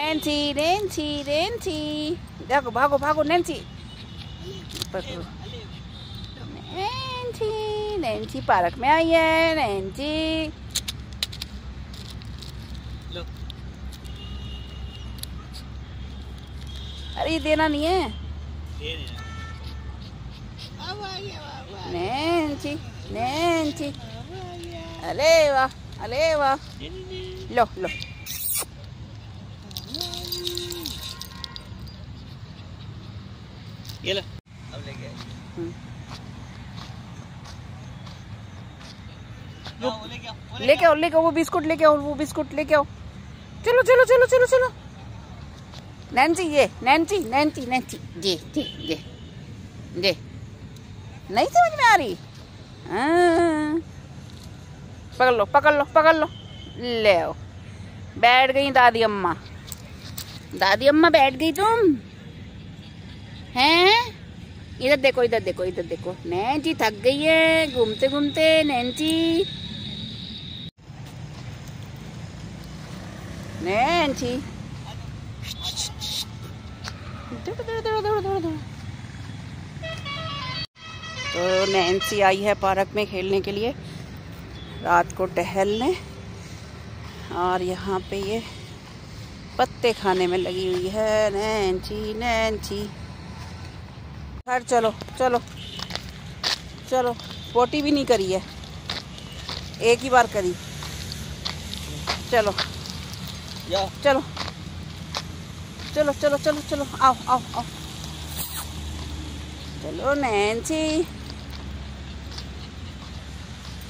Nancy Nancy देखो भागो भागो नैन्सी पकड़ो नैन्सी नैन्सी पार्क में आई है नैन्सी अरे ये देना नहीं है नैन्सी नैन्सी अरे वाह अरे वाह लो लो ये लो। अब लेके आओ, लेके आओ लेके आओ वो बिस्कुट लेके आओ वो बिस्कुट लेके आओ। चलो चलो चलो चलो चलो। नैन्सी ये नैन्सी नैन्सी नैन्सी। जी जी जी जी नहीं समझ में आ रही। पकड़ लो पकड़ लो पकड़ लो। ले आओ। बैठ गई दादी अम्मा। दादी अम्मा बैठ गई तुम। हैं? इधर देखो इधर देखो इधर देखो। नैन्सी थक गई है घूमते घूमते दौड़ो, दौड़ो। तो नैन्सी आई है पार्क में खेलने के लिए रात को टहलने। और यहाँ पे ये पत्ते खाने में लगी हुई है। नैन्सी नैन्सी घर चलो चलो। चलो पोटी भी नहीं करी है। एक ही बार करी। चलो। जाओ चलो। चलो चलो चलो चलो आओ आओ आओ। चलो नैन्सी।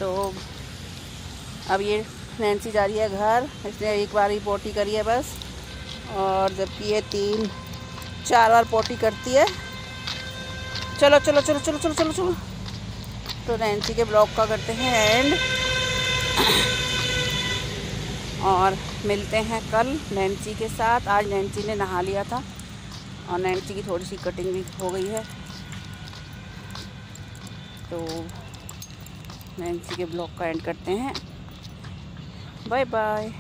तो अब ये नैन्सी जा रही है घर। इसने एक बार ही पोटी करी है बस। और जबकि ये तीन चार बार पोटी करती है। चलो चलो चलो चलो चलो चलो चलो। तो नैन्सी के ब्लॉग का करते हैं एंड। और मिलते हैं कल नैन्सी के साथ। आज नैन्सी ने नहा लिया था और नैन्सी की थोड़ी सी कटिंग भी हो गई है। तो नैन्सी के ब्लॉग का एंड करते हैं। Bye bye.